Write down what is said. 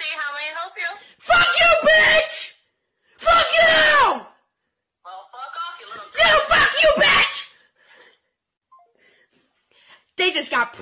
Jesse. How may I help you? Fuck you, bitch! Fuck you! Well, fuck off, you little. You fuck you, bitch! They just got